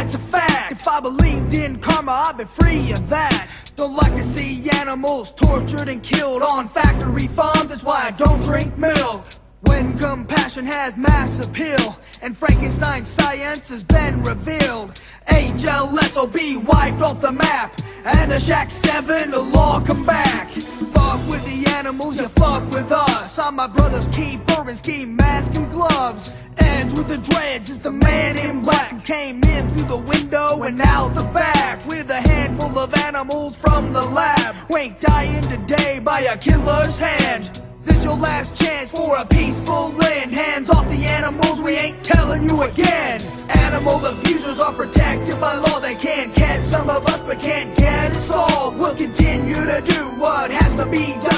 I believed in karma, I'd be free of that. Don't like to see animals tortured and killed on factory farms, that's why I don't drink milk. When compassion has mass appeal and Frankenstein's science has been revealed, HLS will be wiped off the map and the Shac 7 will all come back. Fuck with the animals, you fuck with us. I'm my brother's keeper ski mask and gloves. Edge With The Dreads is the man in black who came in through the window and out the back with a handful of animals from the lab. Who ain't dying today by a killer's hand. This your last chance for a peaceful land. Hands off the animals, we ain't telling you again. Animal abusers are protected by law. They can't catch some of us, but can't get us all. We'll continue to do what has to be done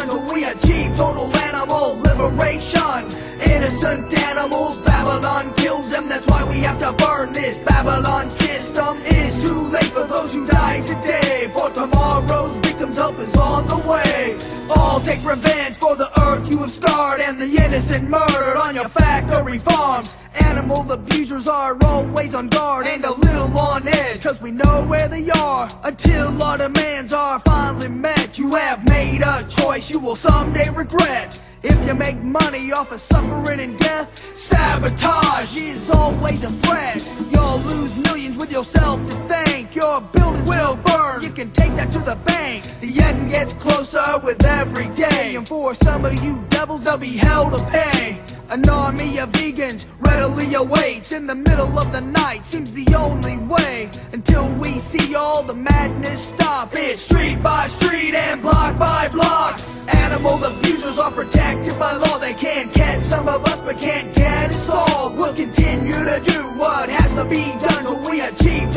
liberation. Innocent animals, Babylon kills them. That's why we have to burn this Babylon system. It is too late for those who die today. For tomorrow's victims, help is on the way. All take revenge for the earth you have scarred and the innocent murdered on your factory farms. Animal abusers are always on guard and a little on edge, cause we know where they are. Until our demands are finally met, you have made a choice you will someday regret. If you make money off of suffering and death, sabotage is always a threat. You'll lose millions with yourself to thank. Your buildings will burn, you can take that to the bank. The end gets closer with every day, and for some of you devils, they'll be hell to pay. An army of vegans readily awaits in the middle of the night. Seems the only way until we see all the madness stop. It's street by street and block by block. Animal abusers are protected by law. They can't catch some of us, but can't get us all. We'll continue to do what has to be done till we achieve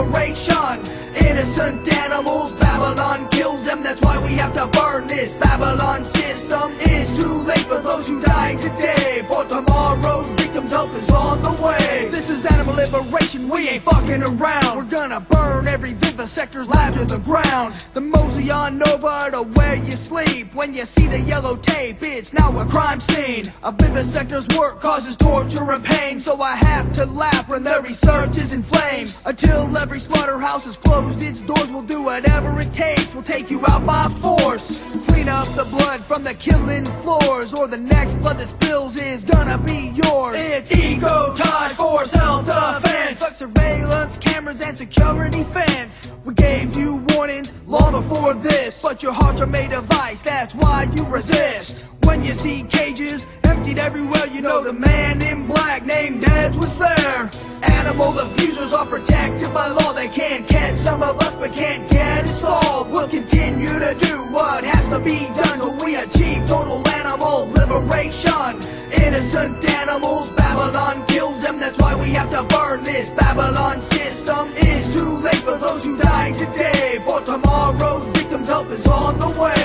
liberation. Innocent animals, Babylon kills them. That's why we have to burn this Babylon system. It's too late for those who died today. For tomorrow's victims, help is on the way. This is animal liberation, we ain't fucking around. Gonna burn every vivisector's lab to the ground. The mosey on over to where you sleep. When you see the yellow tape, it's now a crime scene. A vivisector's work causes torture and pain, so I have to laugh when the research is in flames. Until every slaughterhouse is closed, its doors will do whatever it takes. We'll take you out by force. Clean up the blood from the killing floors, or the next blood that spills is gonna be yours. It's ecotage for self-defense. Fuck surveillance, cameras, and security fence. We gave you warnings long before this, but your hearts are made of ice, that's why you resist. When you see cages emptied everywhere, you know the man in black named Eds was there. Animal abusers are protected by law. They can't catch some of us, but can't get us all. We'll continue to do what has to be done till we achieve total animal liberation innocent animals. Babylon kills them, that's why we have to burn this Babylon system. It's too late for those who died today, for tomorrow's victims' help is on the way.